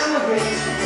I'm a rich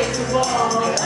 it to walk.